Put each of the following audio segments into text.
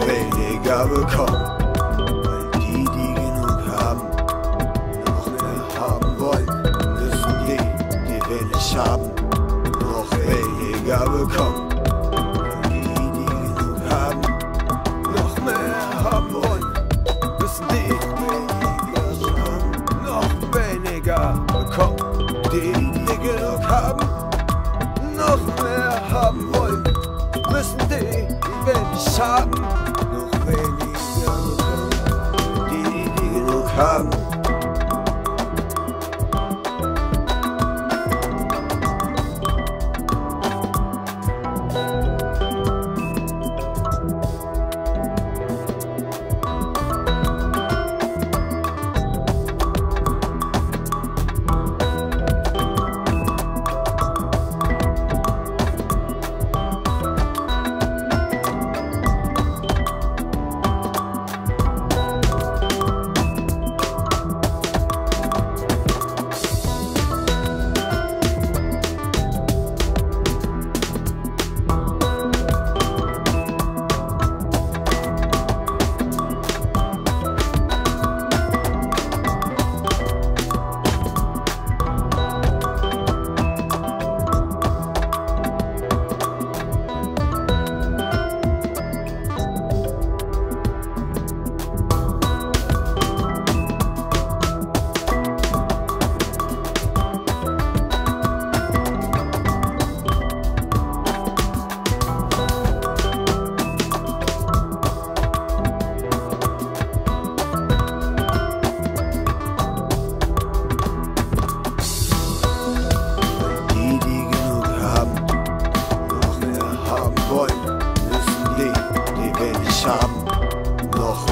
weniger bekommen. Weil die, die genug haben, noch mehr haben wollen, müssen die, die wenig haben, noch weniger bekommen. Weil die, die genug haben, noch mehr haben wollen, müssen die, die weniger haben, noch weniger bekommen. Die, die genug haben, noch mehr haben wollen, müssen die, die wenig haben, die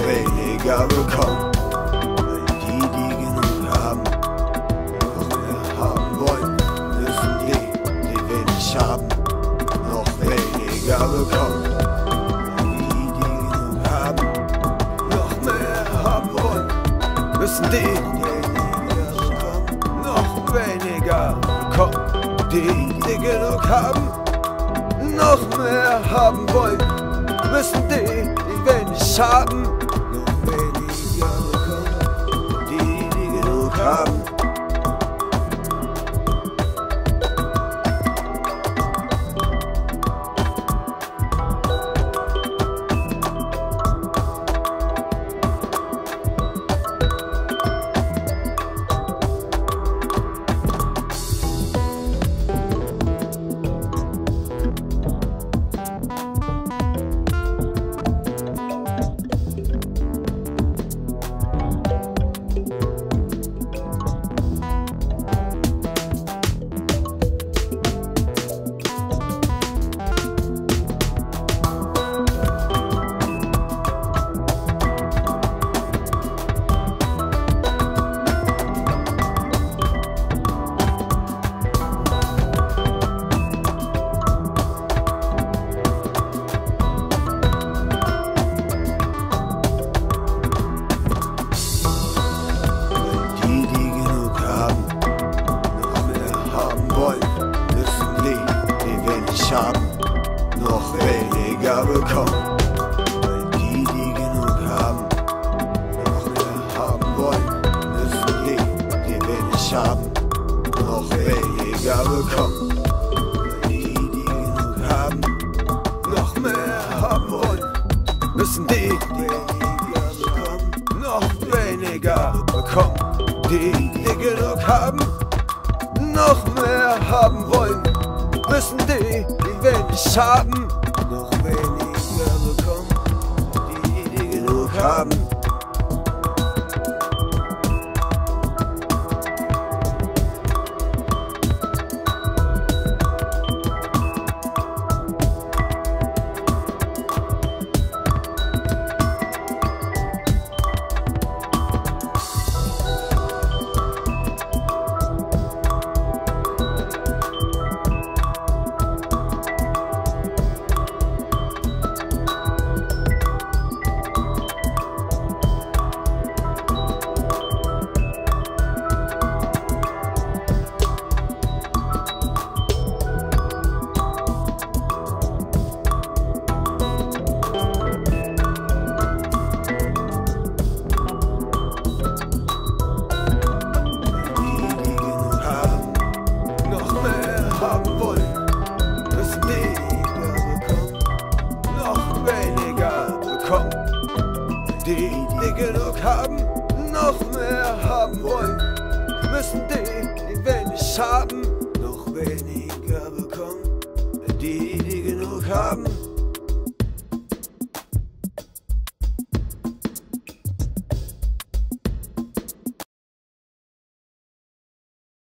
weniger bekommen. Weil die, die genug haben, noch mehr haben wollen, müssen die, die wenig haben, noch weniger bekommen. Die, die genug haben, noch mehr haben wollen, müssen die, die haben, noch weniger bekommen. Die, die genug haben, noch mehr haben wollen, müssen die, die wenig haben, haben, noch mehr haben wollen, müssen die, die wenig haben, noch weniger bekommen. Die, die genug haben. die die genug haben, noch mehr haben wollen, müssen die, die wenig haben, noch weniger bekommen. Die, die genug haben,